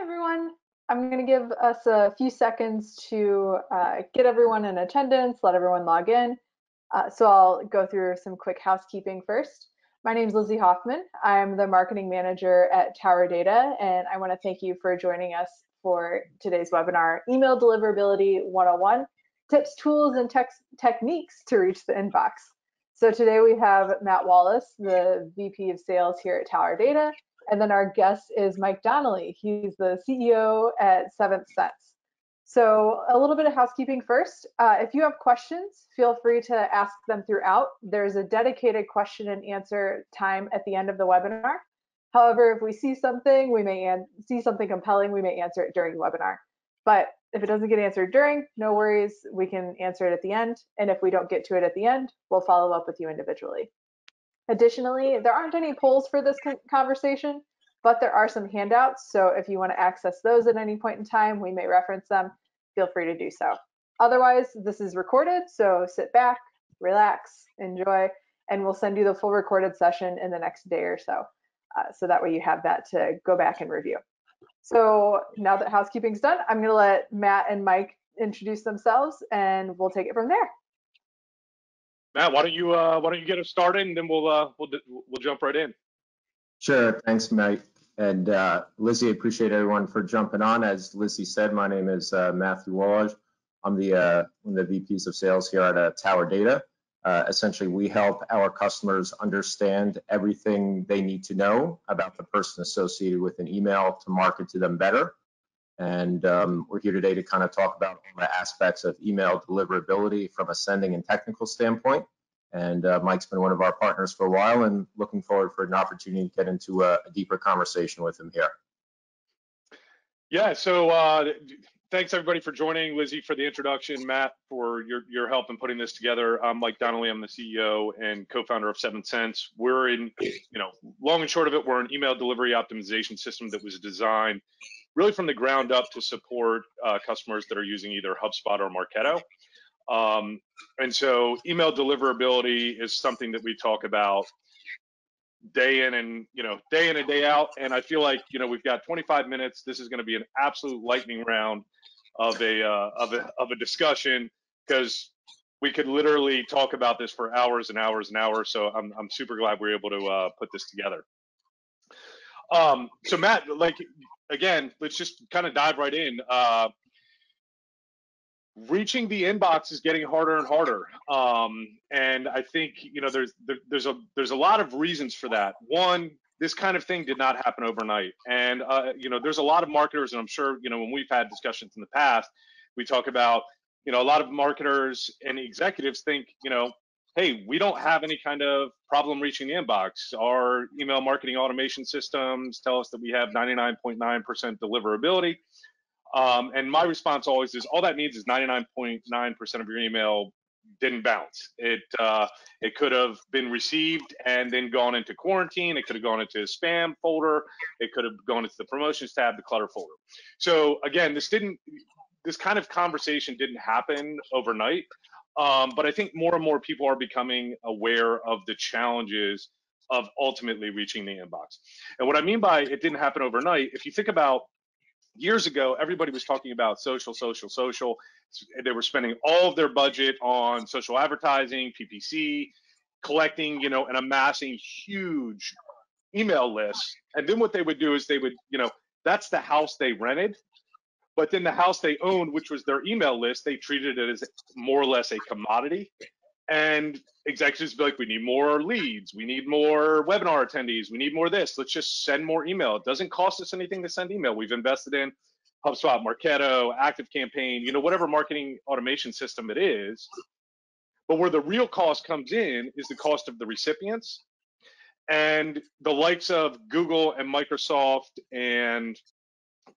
Everyone. I'm going to give us a few seconds to uh, get everyone in attendance, let everyone log in. Uh, so I'll go through some quick housekeeping first. My name is Lizzie Hoffman. I'm the marketing manager at Tower Data, and I want to thank you for joining us for today's webinar, Email Deliverability 101, Tips, Tools, and Techniques to Reach the Inbox. So today we have Matt Wolosz, the VP of Sales here at Tower Data, and then our guest is Mike Donnelly. He's the CEO at Seventh Sense. So a little bit of housekeeping first. Uh, if you have questions, feel free to ask them throughout. There's a dedicated question and answer time at the end of the webinar. However, if we see something, we may see something compelling, we may answer it during the webinar. But if it doesn't get answered during, no worries, we can answer it at the end. And if we don't get to it at the end, we'll follow up with you individually. Additionally, there aren't any polls for this conversation, but there are some handouts. So if you want to access those at any point in time, we may reference them. Feel free to do so. Otherwise, this is recorded, so sit back, relax, enjoy, and we'll send you the full recorded session in the next day or so. Uh, so that way you have that to go back and review. So now that housekeeping's done, I'm going to let Matt and Mike introduce themselves, and we'll take it from there. Matt, why don't you uh, why don't you get us started, and then we'll uh, we'll we'll jump right in. Sure. Thanks, Mike. And uh, Lizzie, appreciate everyone for jumping on. As Lizzie said, my name is uh, Matthew Wolosz. I'm the uh, one of the VPs of sales here at uh, Tower Data. Uh, essentially, we help our customers understand everything they need to know about the person associated with an email to market to them better. And um, we're here today to kind of talk about all the aspects of email deliverability from a sending and technical standpoint. And uh, Mike's been one of our partners for a while and looking forward for an opportunity to get into a, a deeper conversation with him here. Yeah, so uh, thanks everybody for joining. Lizzie for the introduction, Matt for your, your help in putting this together. I'm Mike Donnelly, I'm the CEO and co-founder of Seventh Sense. We're in, you know, long and short of it, we're an email delivery optimization system that was designed really from the ground up to support uh, customers that are using either HubSpot or Marketo. Um, and so email deliverability is something that we talk about day in and you know day in and day out. And i feel like you know we've got 25 minutes. This is going to be an absolute lightning round of a uh, of a of a discussion because we could literally talk about this for hours and hours and hours. So i'm, I'm super glad we are able to uh, put this together um, so matt like again, let's just kind of dive right in. Uh, reaching the inbox is getting harder and harder, um, and I think you know there's there, there's a there's a lot of reasons for that. One, this kind of thing did not happen overnight, and uh, you know there's a lot of marketers, and I'm sure you know when we've had discussions in the past, we talk about you know a lot of marketers and executives think you know hey, we don't have any kind of problem reaching the inbox. Our email marketing automation systems tell us that we have 99.9% deliverability. Um, and my response always is all that means is 99.9% of your email didn't bounce. It uh, it could have been received and then gone into quarantine. It could have gone into a spam folder. It could have gone into the promotions tab, the clutter folder. So again, this didn't this kind of conversation didn't happen overnight. Um, but I think more and more people are becoming aware of the challenges of ultimately reaching the inbox. And what I mean by it didn't happen overnight, if you think about years ago, everybody was talking about social, social, social. They were spending all of their budget on social advertising, PPC, collecting, you know, and amassing huge email lists. And then what they would do is they would, you know, that's the house they rented. But then the house they owned, which was their email list, they treated it as more or less a commodity. And executives be like, we need more leads, we need more webinar attendees, we need more this. Let's just send more email. It doesn't cost us anything to send email. We've invested in HubSpot, Marketo, Active Campaign, you know, whatever marketing automation system it is. But where the real cost comes in is the cost of the recipients. And the likes of Google and Microsoft and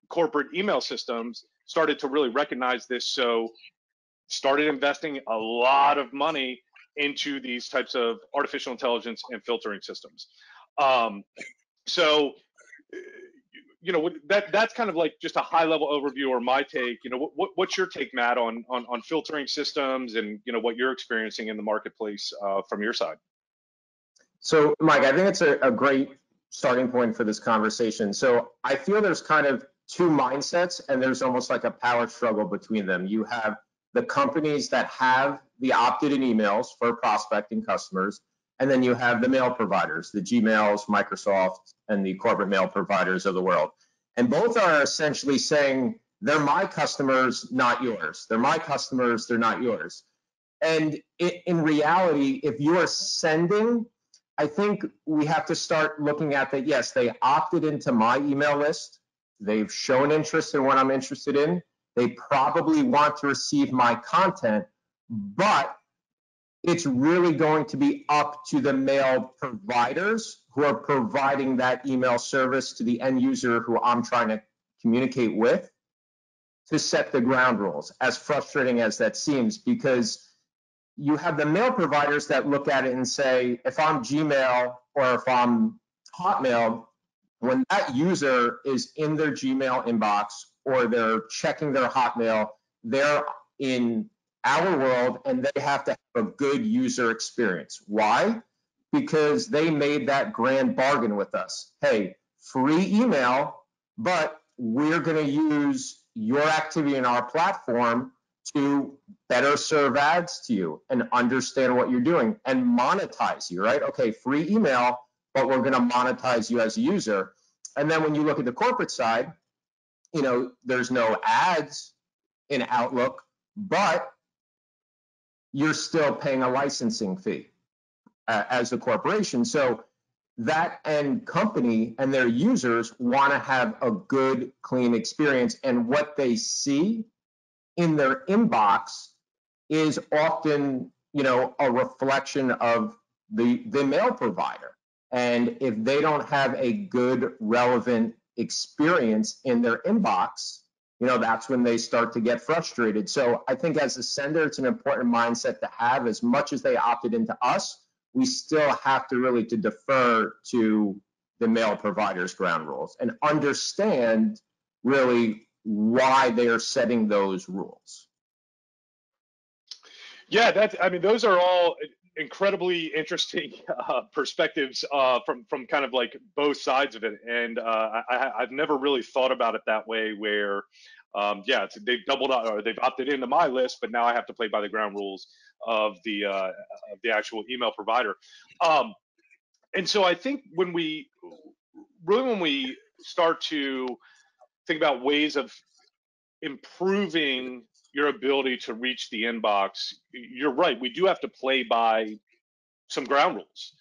corporate email systems started to really recognize this. So started investing a lot of money into these types of artificial intelligence and filtering systems. Um, so, you know, that that's kind of like just a high level overview or my take. You know, what, what's your take, Matt, on, on on filtering systems and you know what you're experiencing in the marketplace uh, from your side? So, Mike, I think it's a, a great starting point for this conversation. So, I feel there's kind of two mindsets and there's almost like a power struggle between them. You have the companies that have the opted in emails for prospecting customers, and then you have the mail providers, the Gmails, Microsoft, and the corporate mail providers of the world. And both are essentially saying, they're my customers, not yours. They're my customers, they're not yours. And in reality, if you are sending, I think we have to start looking at that. Yes, they opted into my email list. They've shown interest in what I'm interested in. They probably want to receive my content, but it's really going to be up to the mail providers who are providing that email service to the end user who I'm trying to communicate with to set the ground rules, as frustrating as that seems, because you have the mail providers that look at it and say, if I'm Gmail or if I'm Hotmail, when that user is in their Gmail inbox or they're checking their Hotmail, they're in our world and they have to have a good user experience. Why? Because they made that grand bargain with us. Hey, free email, but we're going to use your activity in our platform to better serve ads to you and understand what you're doing and monetize you, right? Okay, free email, but we're going to monetize you as a user. And then when you look at the corporate side, you know, there's no ads in Outlook, but you're still paying a licensing fee uh, as a corporation. So that end company and their users want to have a good, clean experience. And what they see in their inbox is often, you know, a reflection of the, the mail provider. And if they don't have a good, relevant experience in their inbox, you know, that's when they start to get frustrated. So I think as a sender, it's an important mindset to have as much as they opted into us, we still have to really to defer to the mail provider's ground rules and understand really why they are setting those rules. Yeah, that's. I mean, those are all incredibly interesting uh, perspectives uh, from from kind of like both sides of it, and uh, I, have never really thought about it that way. Where, um, yeah, they've doubled up or they've opted into my list, but now I have to play by the ground rules of the uh, of the actual email provider. Um, and so I think when we really when we start to think about ways of improving your ability to reach the inbox, you're right. We do have to play by some ground rules.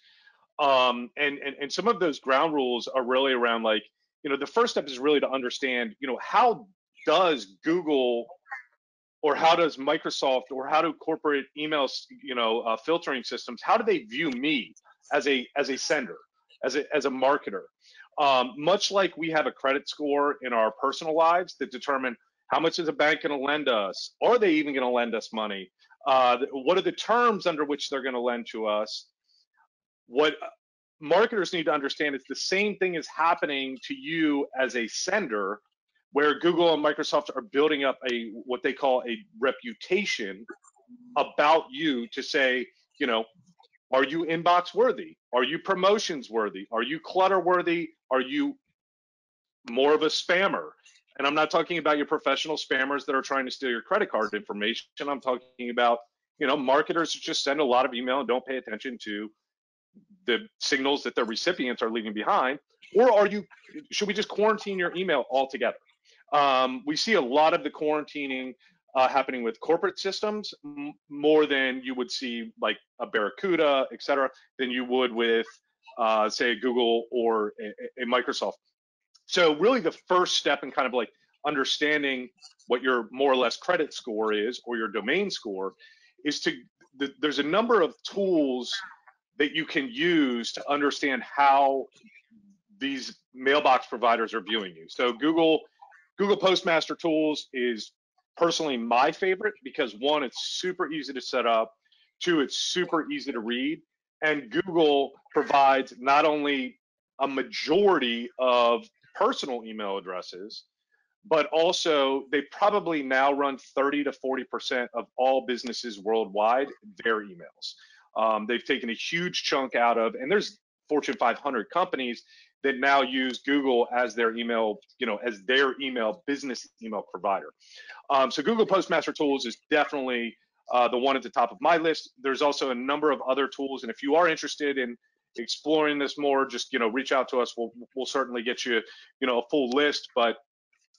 Um, and, and, and some of those ground rules are really around like, you know, the first step is really to understand, you know, how does Google or how does Microsoft or how do corporate email, you know, uh, filtering systems, how do they view me as a, as a sender, as a, as a marketer? Um, much like we have a credit score in our personal lives that determine how much is a bank going to lend us? Are they even going to lend us money? Uh, what are the terms under which they're going to lend to us? What marketers need to understand is the same thing is happening to you as a sender, where Google and Microsoft are building up a what they call a reputation about you to say, you know, are you inbox worthy? Are you promotions worthy? Are you clutter worthy? Are you more of a spammer? And I'm not talking about your professional spammers that are trying to steal your credit card information. I'm talking about, you know, marketers who just send a lot of email and don't pay attention to the signals that their recipients are leaving behind. Or are you, should we just quarantine your email altogether? Um, we see a lot of the quarantining uh, happening with corporate systems more than you would see like a Barracuda, et cetera, than you would with, uh, say, Google or a, a Microsoft. So really the first step in kind of like understanding what your more or less credit score is or your domain score is to there's a number of tools that you can use to understand how these mailbox providers are viewing you. So Google Google Postmaster Tools is personally my favorite because one, it's super easy to set up. Two, it's super easy to read. And Google provides not only a majority of personal email addresses, but also they probably now run 30 to 40% of all businesses worldwide their emails. Um, they've taken a huge chunk out of, and there's Fortune 500 companies that now use Google as their email, you know, as their email business email provider. Um, so Google Postmaster Tools is definitely uh, the one at the top of my list. There's also a number of other tools, and if you are interested in exploring this more, just you know, reach out to us. We'll we'll certainly get you, you know, a full list. But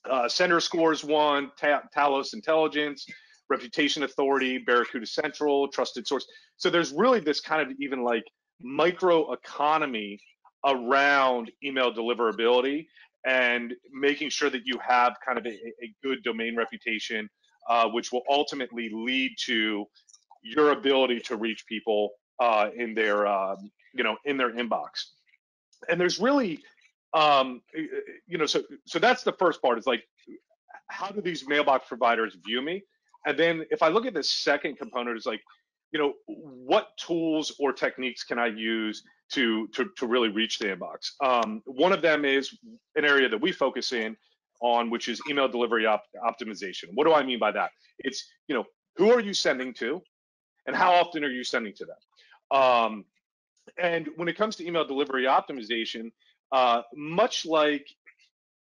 uh, Sender Scores one, Ta- Talos Intelligence, Reputation Authority, Barracuda Central, Trusted Source. So there's really this kind of even like micro economy around email deliverability and making sure that you have kind of a, a good domain reputation, uh, which will ultimately lead to your ability to reach people uh, in their, um, you know, in their inbox. And there's really, um, you know, so so that's the first part. Is like, how do these mailbox providers view me? And then if I look at the second component, is like, you know, what tools or techniques can I use to to, to really reach the inbox? Um, one of them is an area that we focus in on, which is email delivery op- optimization. What do I mean by that? It's you know, who are you sending to, and how often are you sending to them? Um, and when it comes to email delivery optimization, uh, much like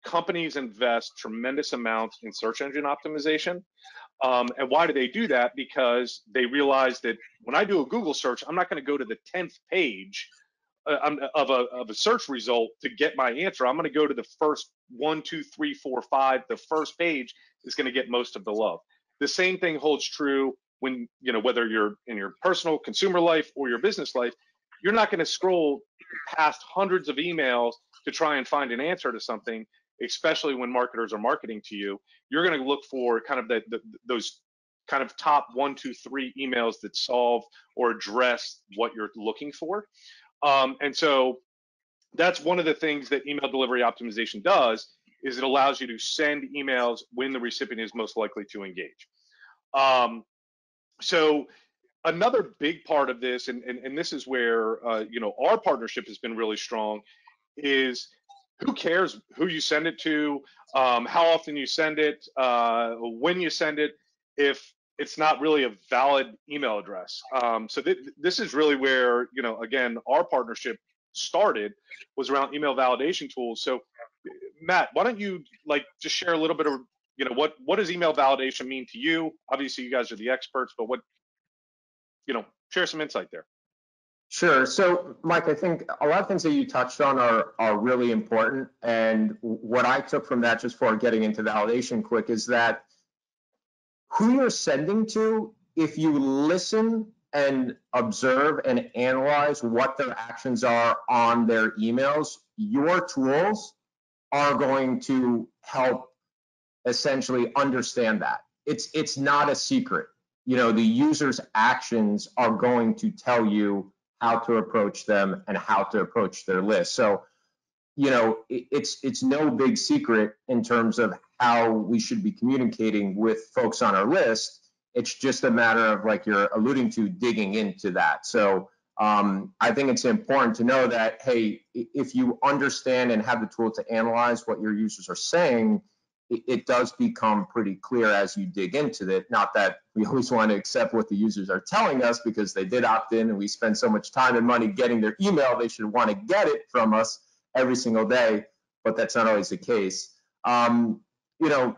companies invest tremendous amounts in search engine optimization. Um, and why do they do that? Because they realize that when I do a Google search, I'm not going to go to the 10th page uh, of, a, of a search result to get my answer. I'm going to go to the first one, two, three, four, five. The first page is going to get most of the love. The same thing holds true when, you know, whether you're in your personal consumer life or your business life, you're not going to scroll past hundreds of emails to try and find an answer to something especially when marketers are marketing to you, you're going to look for kind of the, the, those kind of top one, two, three emails that solve or address what you're looking for. Um, and so that's one of the things that email delivery optimization does is it allows you to send emails when the recipient is most likely to engage. Um, so another big part of this, and, and, and this is where uh, you know our partnership has been really strong, is who cares who you send it to, um, how often you send it, uh, when you send it, if it's not really a valid email address. Um, so th this is really where, you know, again, our partnership started was around email validation tools. So Matt, why don't you like just share a little bit of, you know, what, what does email validation mean to you? Obviously you guys are the experts, but what, you know, share some insight there. Sure. So, Mike, I think a lot of things that you touched on are are really important. And what I took from that, just for getting into validation quick, is that who you're sending to, if you listen and observe and analyze what their actions are on their emails, your tools are going to help essentially understand that. It's it's not a secret. You know, the user's actions are going to tell you how to approach them and how to approach their list. So, you know, it's it's no big secret in terms of how we should be communicating with folks on our list. It's just a matter of like you're alluding to digging into that. So um, I think it's important to know that hey, if you understand and have the tool to analyze what your users are saying, it, does become pretty clear as you dig into it. Not that we always want to accept what the users are telling us because they did opt in and we spend so much time and money getting their email, they should want to get it from us every single day, but that's not always the case. Um, you know,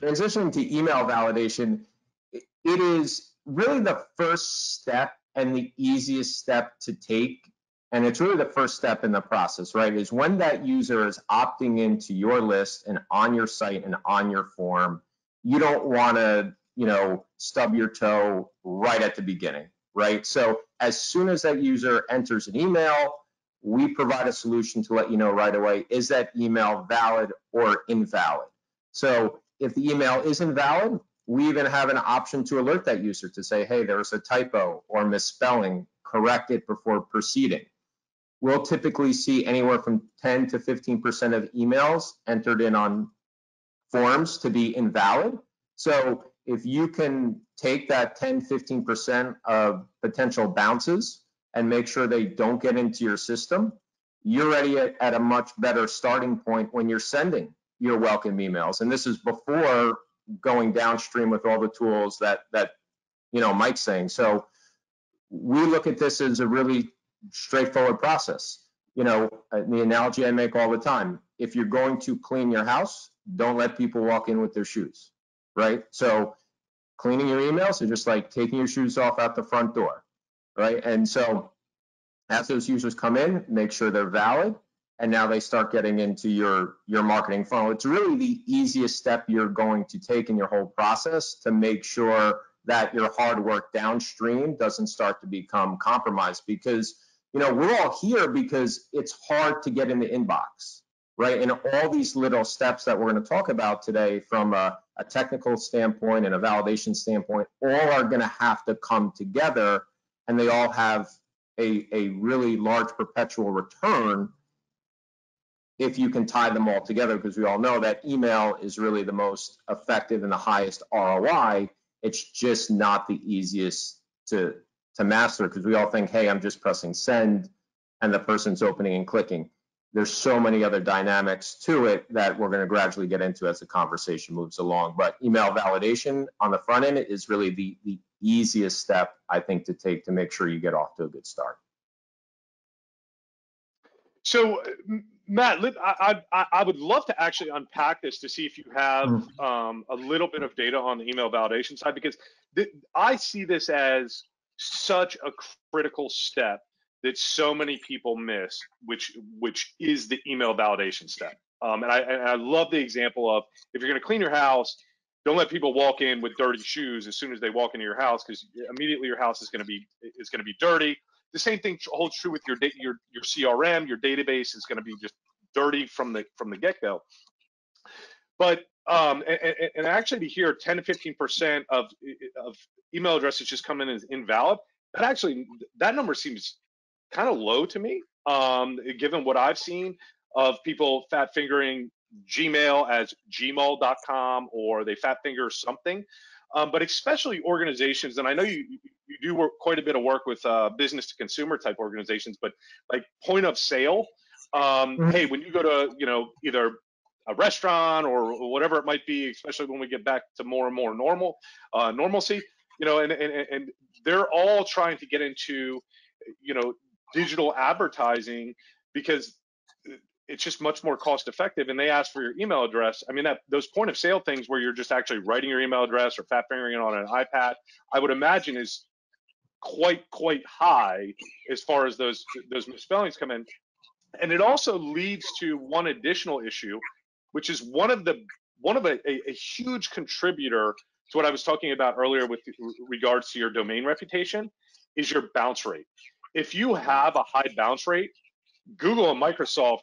transitioning to email validation, it is really the first step and the easiest step to take and it's really the first step in the process, right? Is when that user is opting into your list and on your site and on your form, you don't want to, you know, stub your toe right at the beginning, right? So as soon as that user enters an email, we provide a solution to let you know right away, is that email valid or invalid? So if the email is invalid, we even have an option to alert that user to say, hey, there's a typo or misspelling, correct it before proceeding we'll typically see anywhere from 10 to 15% of emails entered in on forms to be invalid. So if you can take that 10, 15% of potential bounces and make sure they don't get into your system, you're ready at, at a much better starting point when you're sending your welcome emails. And this is before going downstream with all the tools that that you know Mike's saying. So we look at this as a really straightforward process. you know, the analogy I make all the time, if you're going to clean your house, don't let people walk in with their shoes, right? So cleaning your emails is just like taking your shoes off at the front door, right? And so as those users come in, make sure they're valid, and now they start getting into your your marketing funnel. It's really the easiest step you're going to take in your whole process to make sure that your hard work downstream doesn't start to become compromised because you know we're all here because it's hard to get in the inbox right? And all these little steps that we're going to talk about today from a, a technical standpoint and a validation standpoint all are going to have to come together and they all have a, a really large perpetual return if you can tie them all together because we all know that email is really the most effective and the highest ROI it's just not the easiest to to master because we all think, hey, I'm just pressing send and the person's opening and clicking. There's so many other dynamics to it that we're going to gradually get into as the conversation moves along. But email validation on the front end is really the, the easiest step, I think, to take to make sure you get off to a good start. So Matt, I, I, I, would love to actually unpack this to see if you have mm. um, a little bit of data on the email validation side, because th- I see this as such a critical step that so many people miss, which which is the email validation step. Um, and, I, and I love the example of if you're going to clean your house, don't let people walk in with dirty shoes as soon as they walk into your house, because immediately your house is going to be is going to be dirty. The same thing holds true with your your your CRM. Your database is going to be just dirty from the from the get go. But um, and, and, actually to hear 10 to 15 percent of of email addresses just come in as invalid, that actually that number seems kind of low to me, um, given what I've seen of people fat fingering Gmail as gmail.com or they fat finger something. Um, but especially organizations, and I know you you do work quite a bit of work with uh, business to consumer type organizations, but like point of sale, um, mm-hmm. hey, when you go to you know either a restaurant or whatever it might be, especially when we get back to more and more normal uh, normalcy, you know, and, and and they're all trying to get into you know digital advertising because it's just much more cost effective. And they ask for your email address. I mean that those point of sale things where you're just actually writing your email address or fat fingering it on an ipad i would imagine is quite quite high as far as those those misspellings come in. And it also leads to one additional issue, which is one of the one of a, a, a huge contributor to what I was talking about earlier with regards to your domain reputation is your bounce rate. If you have a high bounce rate, Google and Microsoft,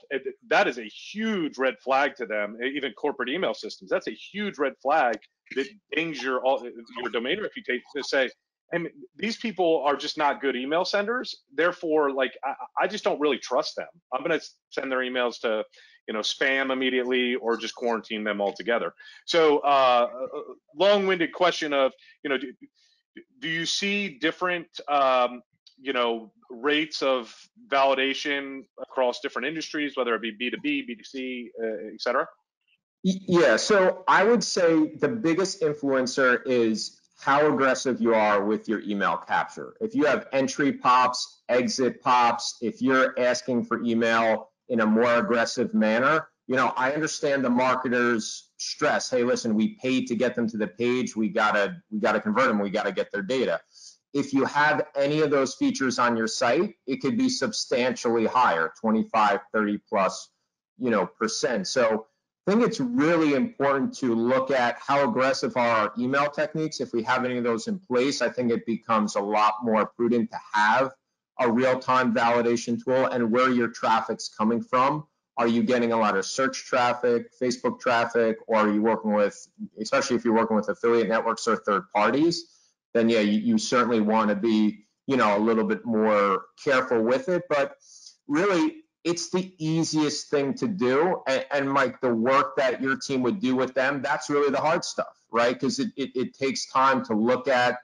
that is a huge red flag to them, even corporate email systems. That's a huge red flag that dings your all your domain reputation to say, and these people are just not good email senders. Therefore, like I, I just don't really trust them. I'm going to send their emails to, you know, spam immediately or just quarantine them altogether. So, uh, long-winded question of, you know, do, do you see different, um, you know, rates of validation across different industries, whether it be B2B, B2C, uh, et cetera? Yeah, so I would say the biggest influencer is how aggressive you are with your email capture. If you have entry pops, exit pops, if you're asking for email in a more aggressive manner, you know, I understand the marketers stress, hey, listen, we paid to get them to the page, we gotta we gotta convert them, we gotta get their data. If you have any of those features on your site, it could be substantially higher, 25, 30 plus, you know, percent. So I think it's really important to look at how aggressive are our email techniques. If we have any of those in place, I think it becomes a lot more prudent to have a real-time validation tool and where your traffic's coming from. Are you getting a lot of search traffic, Facebook traffic, or are you working with, especially if you're working with affiliate networks or third parties, then yeah, you, you certainly want to be, you know, a little bit more careful with it. But really, it's the easiest thing to do. And, and, Mike, the work that your team would do with them, that's really the hard stuff, right? Because it, it, it, takes time to look at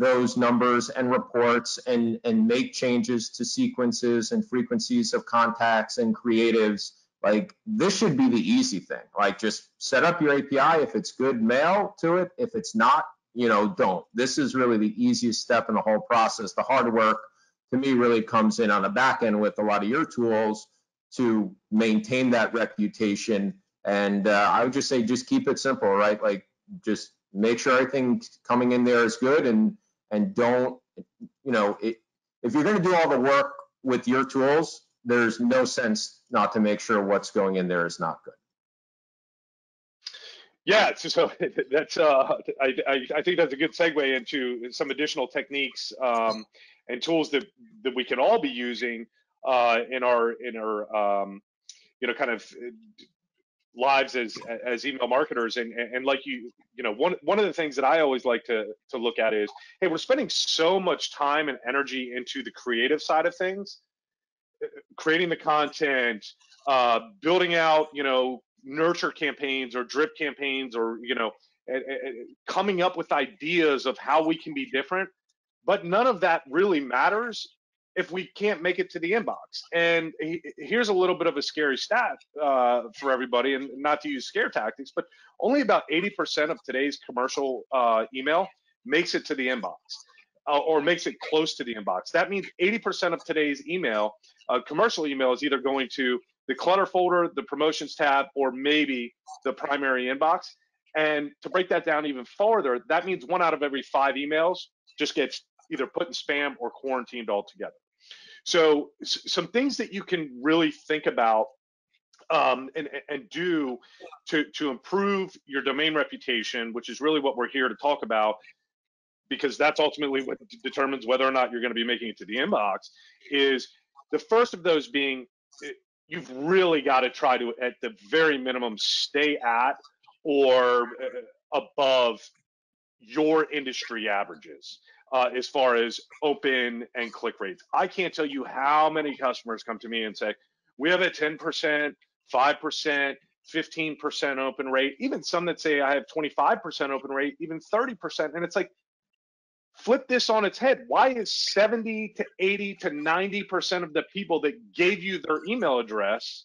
those numbers and reports and, and make changes to sequences and frequencies of contacts and creatives. Like this should be the easy thing. Like just set up your API. If it's good, mail to it. If it's not, you know, don't. This is really the easiest step in the whole process. The hard work to me really comes in on the back end with a lot of your tools to maintain that reputation. And uh, I would just say, just keep it simple, right? Like just make sure everything coming in there is good and and don't, you know, it, if you're going to do all the work with your tools, there's no sense not to make sure what's going in there is not good. Yeah, so that's uh, I, I, I think that's a good segue into some additional techniques um, and tools that that we can all be using uh, in our in our um, you know kind of lives as as email marketers. And and like you you know one one of the things that I always like to to look at is hey we're spending so much time and energy into the creative side of things creating the content uh, building out you know nurture campaigns or drip campaigns or you know coming up with ideas of how we can be different. But none of that really matters if we can't make it to the inbox and here's a little bit of a scary stat uh, for everybody and not to use scare tactics but only about 80% of today's commercial uh, email makes it to the inbox uh, or makes it close to the inbox that means 80% of today's email uh, commercial email is either going to the clutter folder, the promotions tab, or maybe the primary inbox. And to break that down even farther, that means one out of every five emails just gets either put in spam or quarantined altogether. So some things that you can really think about um, and, and do to, to improve your domain reputation, which is really what we're here to talk about, because that's ultimately what determines whether or not you're going to be making it to the inbox, is the first of those being you've really got to try to, at the very minimum, stay at or uh, above your industry averages uh, as far as open and click rates. I can't tell you how many customers come to me and say, we have a 10%, 5%, 15% open rate, even some that say I have 25% open rate, even 30%. And it's like, flip this on its head. Why is 70 to 80 to 90% of the people that gave you their email address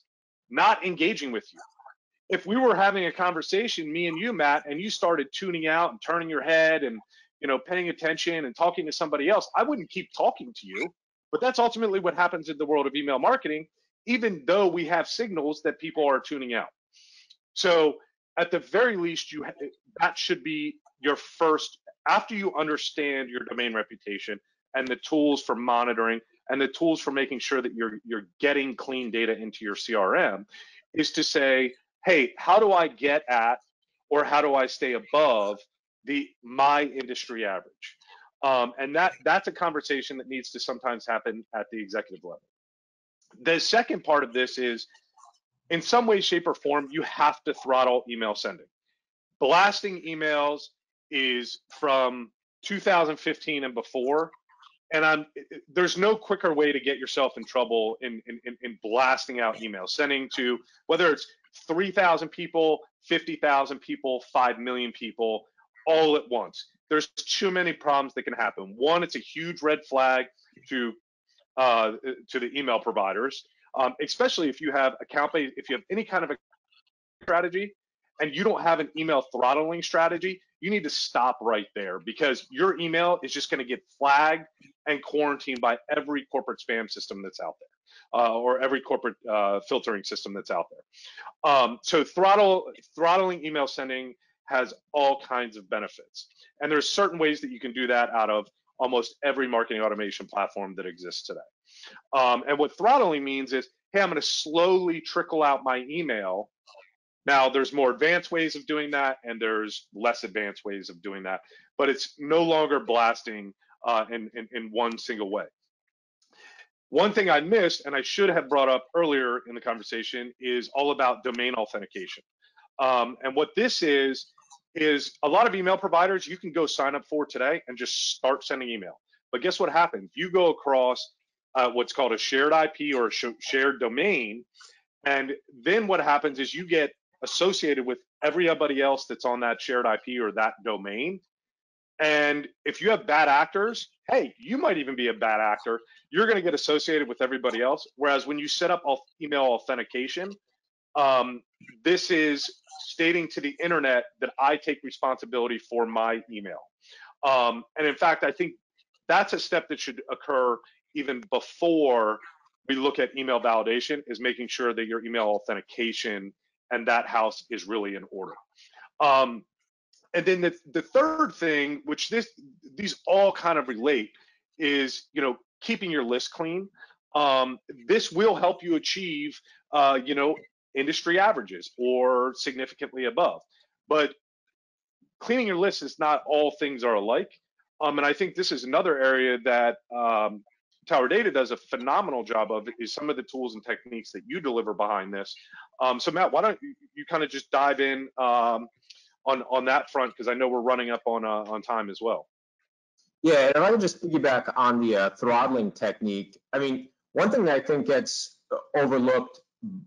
not engaging with you? If we were having a conversation, me and you, Matt, and you started tuning out and turning your head and you know paying attention and talking to somebody else, I wouldn't keep talking to you. But that's ultimately what happens in the world of email marketing, even though we have signals that people are tuning out. So at the very least, you that should be your first after you understand your domain reputation and the tools for monitoring and the tools for making sure that you're you're getting clean data into your CRM is to say, hey, how do I get at or how do I stay above the my industry average? Um, and that that's a conversation that needs to sometimes happen at the executive level. The second part of this is in some way, shape, or form, you have to throttle email sending. Blasting emails is from 2015 and before and I'm there's no quicker way to get yourself in trouble in in, in blasting out emails, sending to whether it's 3,000 people, 50,000 people, 5 million people all at once. There's too many problems that can happen. One, it's a huge red flag to uh, to the email providers, um, especially if you have account based, if you have any kind of a strategy and you don't have an email throttling strategy, you need to stop right there because your email is just going to get flagged and quarantined by every corporate spam system that's out there uh, or every corporate uh, filtering system that's out there. Um, so throttle throttling email sending has all kinds of benefits. And there's certain ways that you can do that out of almost every marketing automation platform that exists today. Um, and what throttling means is, hey, I'm going to slowly trickle out my email now, there's more advanced ways of doing that, and there's less advanced ways of doing that, but it's no longer blasting uh, in, in, in one single way. One thing I missed, and I should have brought up earlier in the conversation, is all about domain authentication. Um, and what this is, is a lot of email providers you can go sign up for today and just start sending email. But guess what happens? You go across uh, what's called a shared IP or a sh shared domain, and then what happens is you get associated with everybody else that's on that shared IP or that domain. And if you have bad actors, hey, you might even be a bad actor. You're going to get associated with everybody else. Whereas when you set up email authentication, um, this is stating to the internet that I take responsibility for my email. Um, and in fact, I think that's a step that should occur even before we look at email validation is making sure that your email authentication and that house is really in order. Um, and then the, the third thing, which this these all kind of relate, is you know keeping your list clean. Um, this will help you achieve uh, you know industry averages or significantly above. But cleaning your list is not all things are alike. Um, and I think this is another area that um, Tower Data does a phenomenal job of is some of the tools and techniques that you deliver behind this. Um, so Matt, why don't you, you kind of just dive in um, on on that front because I know we're running up on uh, on time as well. Yeah, and I would just piggyback on the uh, throttling technique. I mean, one thing that I think gets overlooked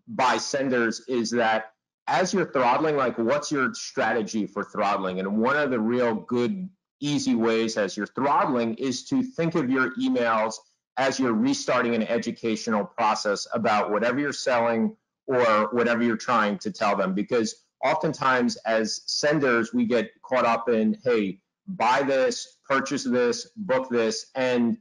by senders is that as you're throttling, like what's your strategy for throttling? And one of the real good, easy ways as you're throttling is to think of your emails as you're restarting an educational process about whatever you're selling or whatever you're trying to tell them. Because oftentimes as senders, we get caught up in, hey, buy this, purchase this, book this, and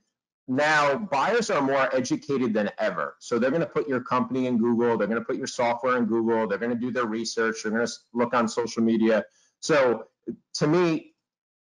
now buyers are more educated than ever. So they're going to put your company in Google, they're going to put your software in Google, they're going to do their research, they're going to look on social media. So to me,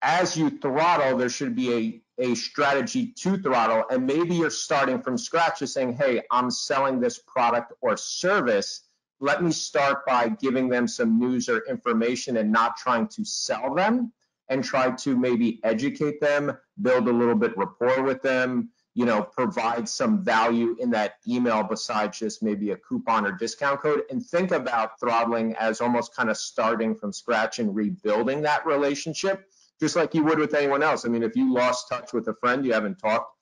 as you throttle, there should be a, a strategy to throttle. And maybe you're starting from scratch just saying, hey, I'm selling this product or service. Let me start by giving them some news or information and not trying to sell them and try to maybe educate them, build a little bit rapport with them, you know, provide some value in that email besides just maybe a coupon or discount code and think about throttling as almost kind of starting from scratch and rebuilding that relationship just like you would with anyone else. I mean, if you lost touch with a friend you haven't talked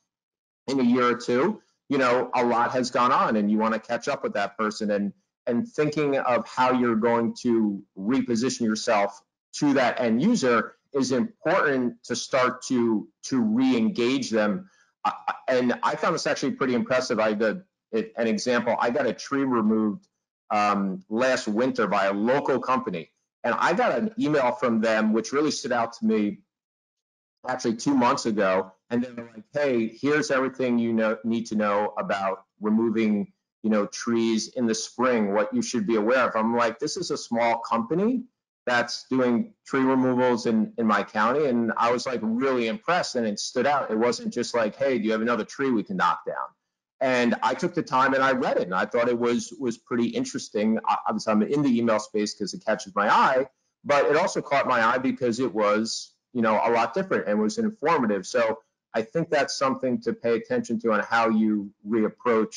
in a year or two, you know, a lot has gone on and you want to catch up with that person and and thinking of how you're going to reposition yourself to that end user is important to start to to re-engage them. And I found this actually pretty impressive. I did an example. I got a tree removed um, last winter by a local company, and I got an email from them which really stood out to me actually two months ago. And they're like, "Hey, here's everything you know need to know about removing." you know trees in the spring what you should be aware of i'm like this is a small company that's doing tree removals in, in my county. And I was like really impressed and it stood out. It wasn't just like, hey, do you have another tree we can knock down? And I took the time and I read it and I thought it was was pretty interesting. Obviously, I'm in the email space because it catches my eye, but it also caught my eye because it was, you know, a lot different and was informative. So I think that's something to pay attention to on how you reapproach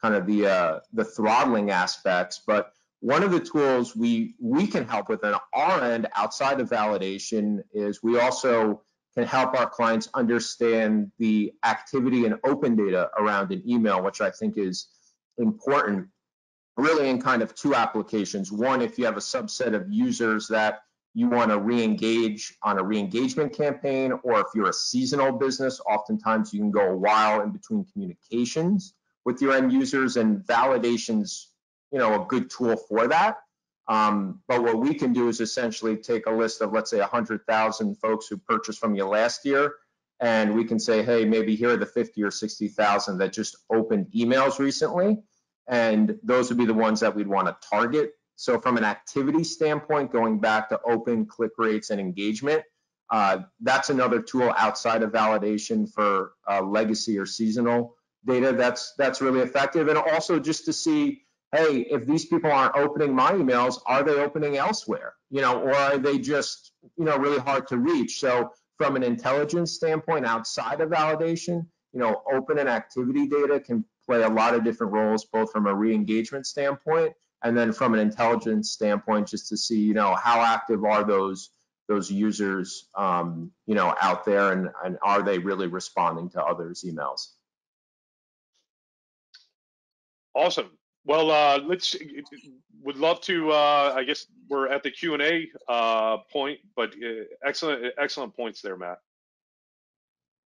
kind of the uh, the throttling aspects. But one of the tools we we can help with on our end outside of validation is we also can help our clients understand the activity and open data around an email, which I think is important really in kind of two applications. One, if you have a subset of users that you want to re-engage on a re-engagement campaign, or if you're a seasonal business, oftentimes you can go a while in between communications with your end users and validations you know, a good tool for that. Um, but what we can do is essentially take a list of, let's say, 100,000 folks who purchased from you last year, and we can say, hey, maybe here are the 50 or 60,000 that just opened emails recently, and those would be the ones that we'd want to target. So from an activity standpoint, going back to open click rates and engagement, uh, that's another tool outside of validation for uh, legacy or seasonal data. That's that's really effective, and also just to see hey, if these people aren't opening my emails, are they opening elsewhere? You know, or are they just, you know, really hard to reach? So from an intelligence standpoint, outside of validation, you know, open and activity data can play a lot of different roles, both from a re-engagement standpoint and then from an intelligence standpoint, just to see, you know, how active are those those users, um, you know, out there, and, and are they really responding to others' emails? Awesome. Well, uh, let's would love to. Uh, I guess we're at the Q and A uh, point, but uh, excellent, excellent points there, Matt.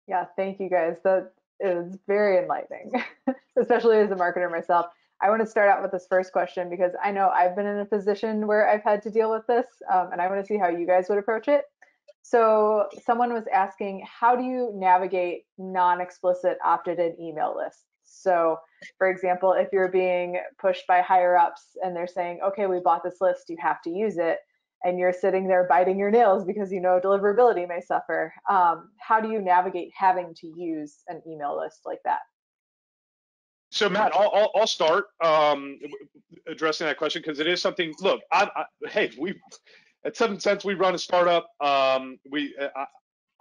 Yeah, thank you guys. That is very enlightening, especially as a marketer myself. I want to start out with this first question because I know I've been in a position where I've had to deal with this, um, and I want to see how you guys would approach it. So someone was asking, how do you navigate non-explicit opted-in email lists? So for example, if you're being pushed by higher ups and they're saying, okay, we bought this list, you have to use it, and you're sitting there biting your nails because you know deliverability may suffer, um, how do you navigate having to use an email list like that? So Matt, I'll, I'll, start um, addressing that question because it is something. Look, I, I, hey, we at Seventh Sense we run a startup. Um, we I,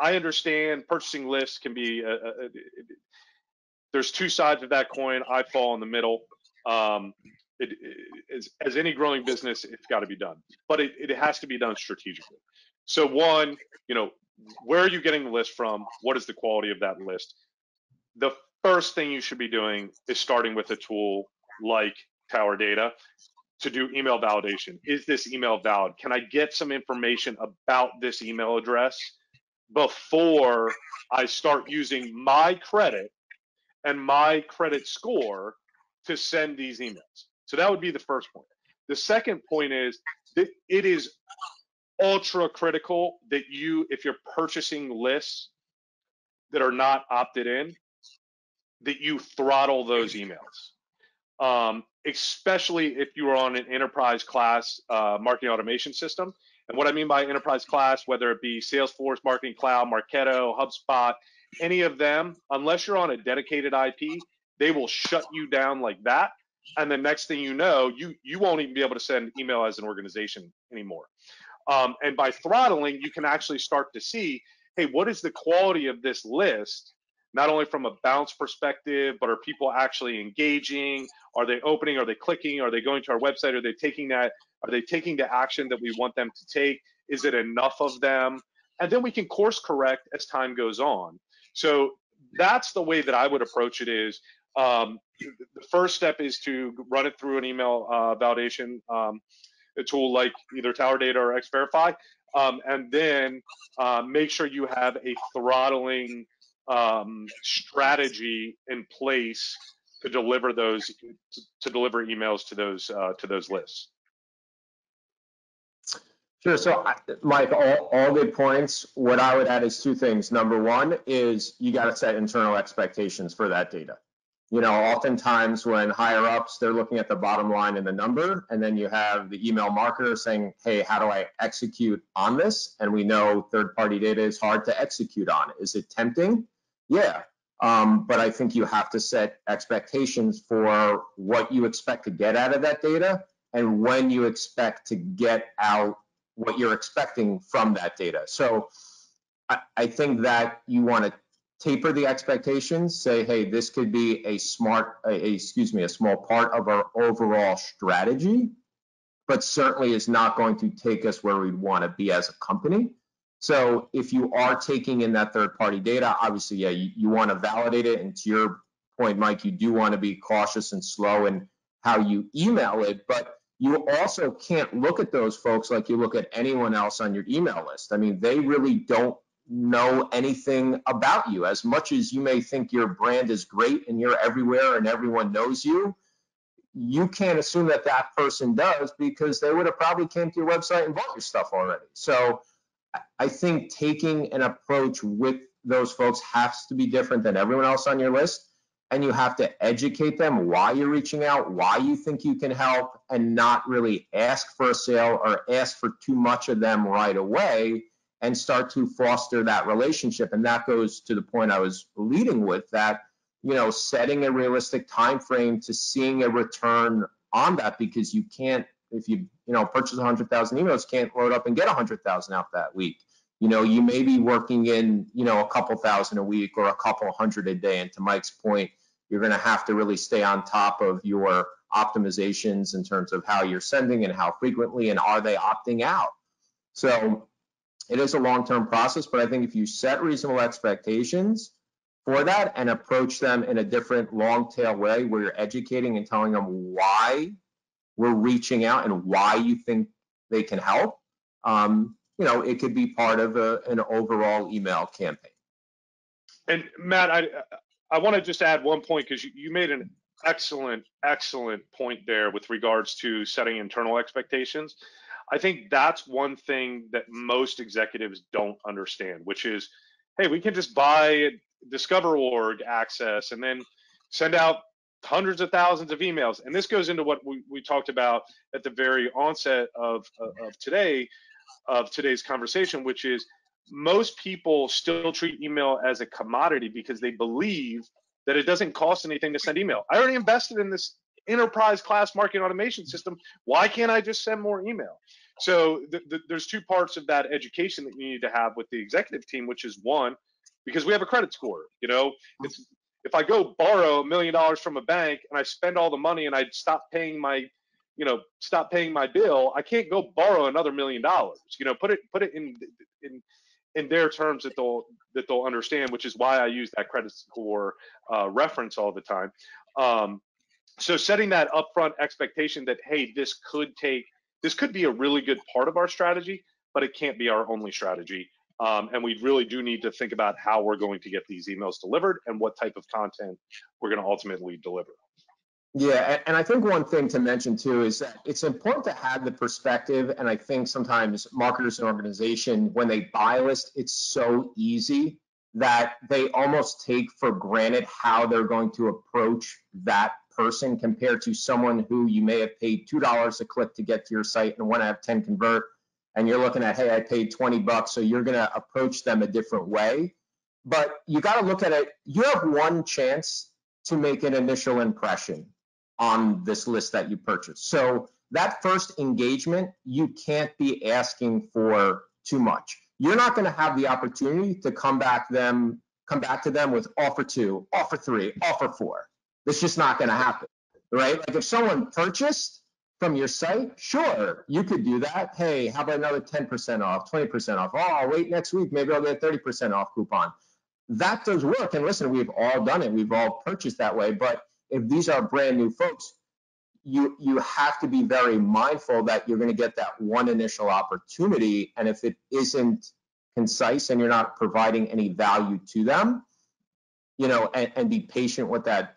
I, understand purchasing lists can be. A, a, there's two sides of that coin. I fall in the middle. Um, it, it, as, as, any growing business, it's got to be done, but it, it has to be done strategically. So one, you know, where are you getting the list from? What is the quality of that list? The first thing you should be doing is starting with a tool like Tower Data to do email validation. Is this email valid? Can I get some information about this email address before I start using my credit and my credit score to send these emails? So that would be the first point. The second point is that it is ultra critical that you, if you're purchasing lists that are not opted in, that you throttle those emails, um, especially if you are on an enterprise class uh, marketing automation system. And what I mean by enterprise class, whether it be Salesforce, Marketing Cloud, Marketo, HubSpot, any of them, unless you're on a dedicated IP, they will shut you down like that. And the next thing you know, you you won't even be able to send email as an organization anymore. Um, and by throttling, you can actually start to see, hey, what is the quality of this list? not only from a bounce perspective, but are people actually engaging? Are they opening? Are they clicking? Are they going to our website? Are they taking that? Are they taking the action that we want them to take? Is it enough of them? And then we can course correct as time goes on. So that's the way that I would approach it is um, the first step is to run it through an email uh, validation um, a tool like either Tower Data or XVerify, um, and then uh, make sure you have a throttling um, strategy in place to deliver those to deliver emails to those uh, to those lists. Sure. So, Mike, all, all good points. What I would add is two things. Number one is you got to set internal expectations for that data. You know, oftentimes when higher ups, they're looking at the bottom line and the number, and then you have the email marketer saying, hey, how do I execute on this? And we know third party data is hard to execute on. Is it tempting? Yeah. Um, but I think you have to set expectations for what you expect to get out of that data and when you expect to get out what you're expecting from that data. So I, I think that you want to taper the expectations, say, hey, this could be a smart, a, a, excuse me, a small part of our overall strategy, but certainly is not going to take us where we'd want to be as a company. So if you are taking in that third party data, obviously, yeah, you, you want to validate it. And to your point, Mike, you do want to be cautious and slow in how you email it, but you also can't look at those folks like you look at anyone else on your email list. I mean, they really don't know anything about you. As much as you may think your brand is great and you're everywhere and everyone knows you, you can't assume that that person does because they would have probably came to your website and bought your stuff already. So I think taking an approach with those folks has to be different than everyone else on your list. And you have to educate them why you're reaching out, why you think you can help, and not really ask for a sale or ask for too much of them right away and start to foster that relationship. And that goes to the point I was leading with that, you know, setting a realistic time frame to seeing a return on that because you can't if you you know purchase 100,000 emails, can't load up and get 100,000 out that week. You know, you may be working in you know a couple thousand a week or a couple hundred a day. And to Mike's point, you're going to have to really stay on top of your optimizations in terms of how you're sending and how frequently and are they opting out. So it is a long-term process, but I think if you set reasonable expectations for that and approach them in a different long tail way where you're educating and telling them why we're reaching out and why you think they can help, um, you know, it could be part of a, an overall email campaign. And Matt, I I want to just add one point because you, you made an excellent, excellent point there with regards to setting internal expectations. I think that's one thing that most executives don't understand, which is, hey, we can just buy DiscoverOrg access and then send out hundreds of thousands of emails. And this goes into what we, we talked about at the very onset of, of today, of today's conversation, which is most people still treat email as a commodity because they believe that it doesn't cost anything to send email. I already invested in this enterprise class marketing automation system. Why can't I just send more email? So th th there's two parts of that education that you need to have with the executive team, which is one, because we have a credit score. You know, it's if I go borrow a million dollars from a bank and I spend all the money and I stop paying my, you know, stop paying my bill, I can't go borrow another million dollars. You know, put it put it in in in their terms that they'll that they'll understand, which is why I use that credit score uh, reference all the time. Um, so setting that upfront expectation that hey, this could take this could be a really good part of our strategy, but it can't be our only strategy. Um, and we really do need to think about how we're going to get these emails delivered and what type of content we're going to ultimately deliver. Yeah, and I think one thing to mention too is that it's important to have the perspective. And I think sometimes marketers and organization, when they buy list, it's so easy that they almost take for granted how they're going to approach that person compared to someone who you may have paid $2 a click to get to your site and want to have 10 convert. And you're looking at, hey, I paid 20 bucks. So you're going to approach them a different way. But you got to look at it. You have one chance to make an initial impression on this list that you purchased. So that first engagement, you can't be asking for too much. You're not going to have the opportunity to come back them come back to them with offer two, offer three, offer four. It's just not going to happen, right? Like if someone purchased from your site, sure, you could do that. Hey, how about another 10% off, 20% off? Oh, I'll wait next week. Maybe I'll get a 30% off coupon. That does work. And listen, we've all done it. We've all purchased that way. But if these are brand new folks, you you have to be very mindful that you're going to get that one initial opportunity, and if it isn't concise and you're not providing any value to them, you know, and, and be patient with that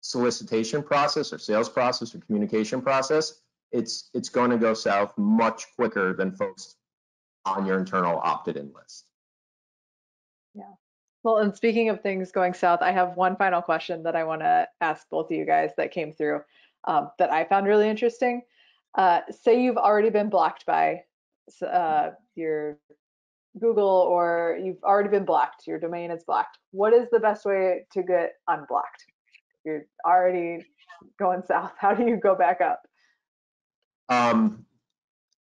solicitation process or sales process or communication process, it's it's going to go south much quicker than folks on your internal opted-in list. Yeah. Well, and speaking of things going south, I have one final question that I want to ask both of you guys that came through um, that I found really interesting. Uh, say you've already been blocked by uh, your Google or you've already been blocked, your domain is blocked. What is the best way to get unblocked? You're already going south. How do you go back up? Um,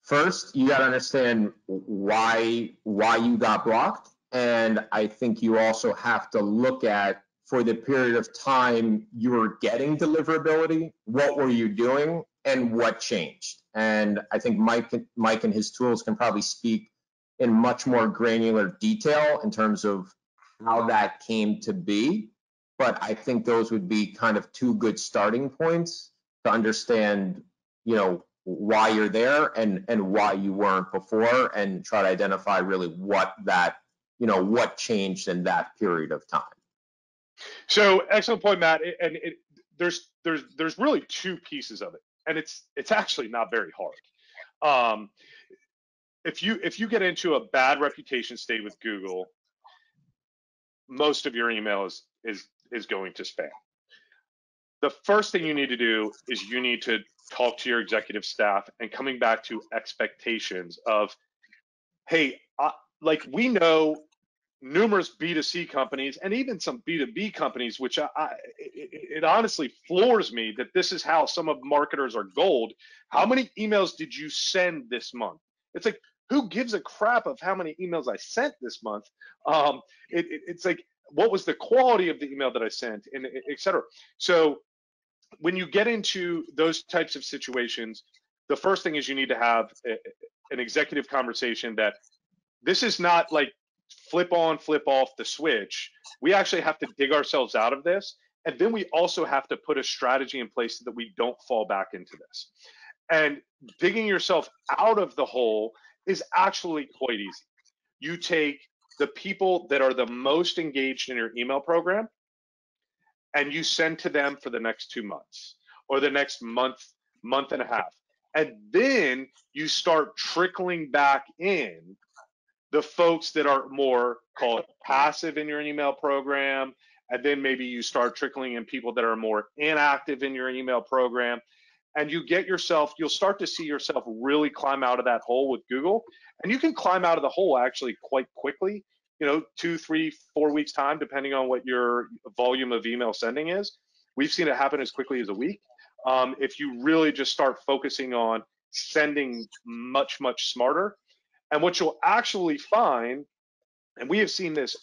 first, you got to understand why why you got blocked and I think you also have to look at for the period of time you were getting deliverability, what were you doing and what changed? And I think Mike, Mike and his tools can probably speak in much more granular detail in terms of how that came to be. But I think those would be kind of two good starting points to understand, you know, why you're there and and why you weren't before and try to identify really what that you know, what changed in that period of time. So excellent point, Matt. And it, there's there's there's really two pieces of it, and it's it's actually not very hard. Um, if you if you get into a bad reputation state with Google, most of your email is is is going to spam. The first thing you need to do is you need to talk to your executive staff and coming back to expectations of, hey, uh, like we know numerous B2C companies and even some B2B companies, which I, I it, honestly floors me that this is how some of marketers are gold. How many emails did you send this month? It's like, who gives a crap of how many emails I sent this month? Um, it, it, it's like, what was the quality of the email that I sent, and et cetera. So when you get into those types of situations, the first thing is you need to have a, an executive conversation that this is not like flip on, flip off the switch. We actually have to dig ourselves out of this. And then we also have to put a strategy in place so that we don't fall back into this. And digging yourself out of the hole is actually quite easy. You take the people that are the most engaged in your email program and you send to them for the next two months or the next month, month and a half. And then you start trickling back in the folks that are more called passive in your email program. And then maybe you start trickling in people that are more inactive in your email program. And you get yourself, you'll start to see yourself really climb out of that hole with Google. And you can climb out of the hole actually quite quickly, you know, two, three, four weeks time, depending on what your volume of email sending is. We've seen it happen as quickly as a week. Um, if you really just start focusing on sending much, much smarter. And what you'll actually find, and we have seen this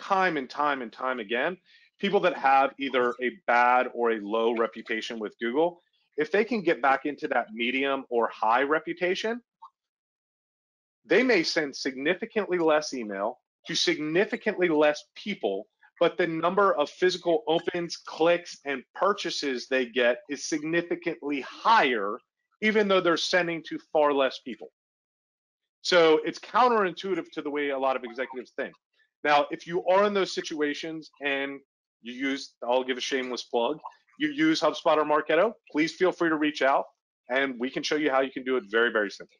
time and time and time again, people that have either a bad or a low reputation with Google, if they can get back into that medium or high reputation, they may send significantly less email to significantly less people, but the number of physical opens, clicks, and purchases they get is significantly higher, even though they're sending to far less people. So it's counterintuitive to the way a lot of executives think. Now, if you are in those situations and you use, I'll give a shameless plug, you use HubSpot or Marketo, please feel free to reach out and we can show you how you can do it very, very simply.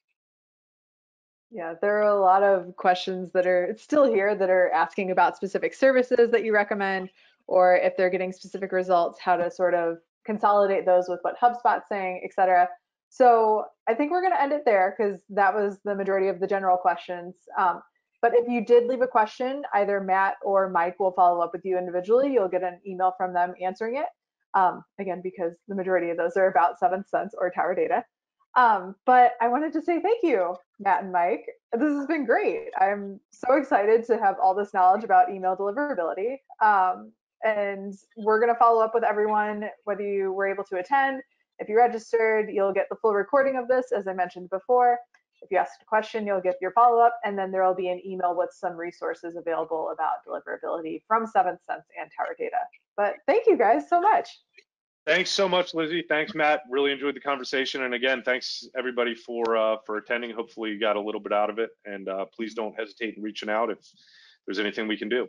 Yeah, there are a lot of questions that are still here that are asking about specific services that you recommend, or if they're getting specific results, how to sort of consolidate those with what HubSpot's saying, et cetera. So I think we're going to end it there because that was the majority of the general questions. Um, but if you did leave a question, either Matt or Mike will follow up with you individually. You'll get an email from them answering it. Um, again, because the majority of those are about Seventh Sense or Tower Data. Um, but I wanted to say thank you, Matt and Mike. This has been great. I'm so excited to have all this knowledge about email deliverability. Um, and we're going to follow up with everyone, whether you were able to attend. If you registered, you'll get the full recording of this, as I mentioned before. If you asked a question, you'll get your follow up, and then there will be an email with some resources available about deliverability from Seventh Sense and Tower Data. But thank you guys so much. Thanks so much, Lizzie. Thanks, Matt. Really enjoyed the conversation. And again, thanks everybody for uh, for attending. Hopefully, you got a little bit out of it. And uh, please don't hesitate in reaching out if there's anything we can do.